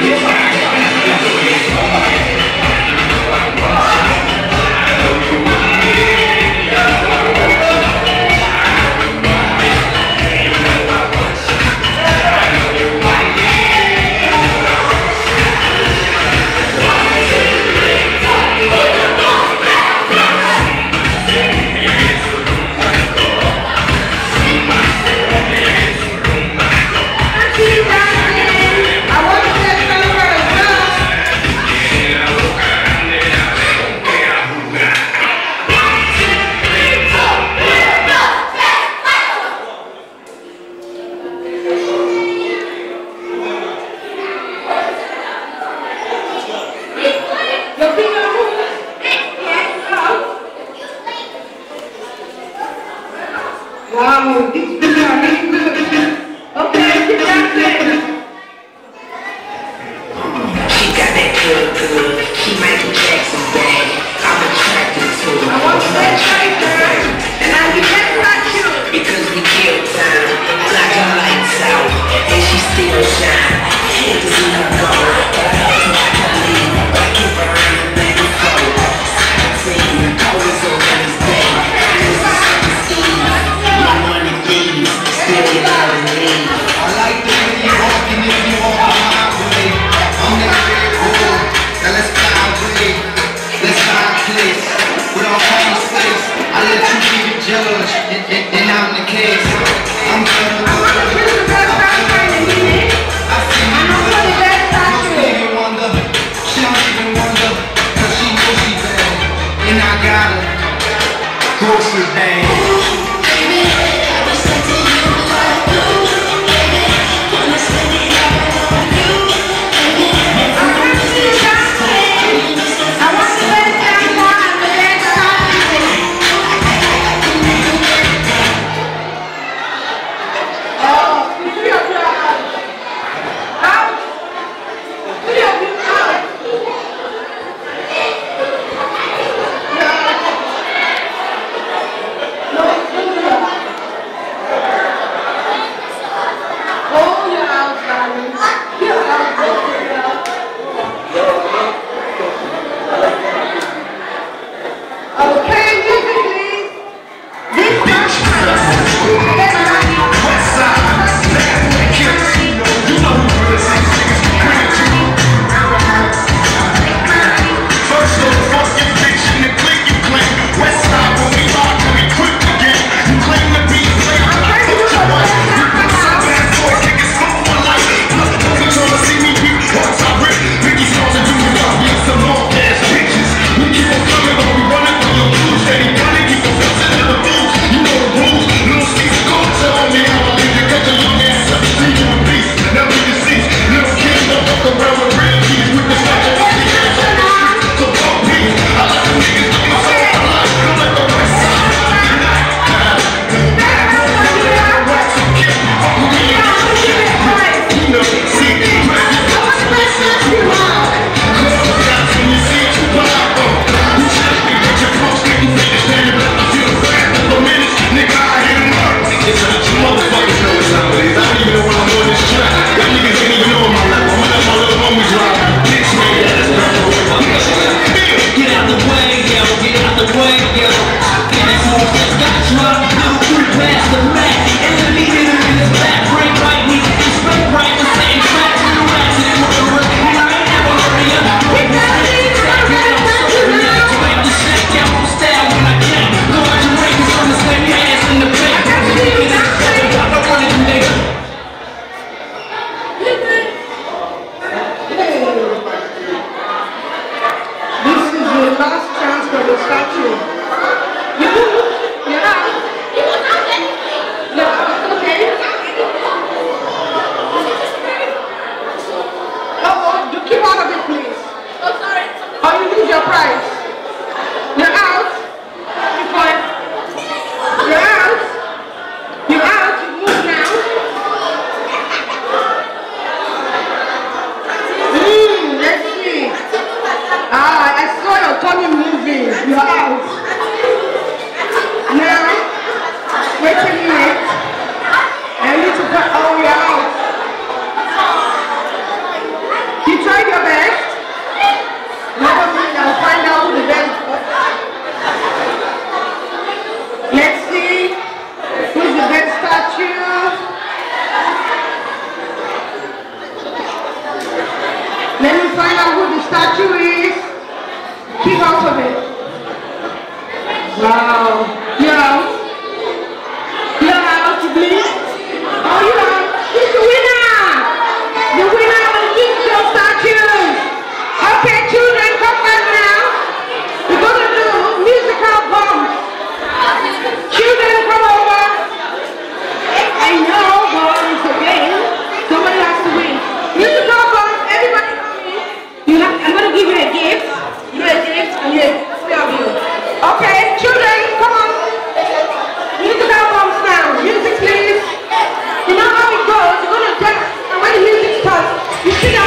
Braga! Uau, desculpa, I'm the case. I'm gonna I'm the best back in minute. I'm the best. She don't even wonder. She don't even she knows she. And I got her. The last chance for your statue. You Wait a minute. I need to put all your out. You tried your best. What does it now? Find out who the best Let's see who's the best statue. Let me find out who the statue is. Keep out of it. Wow.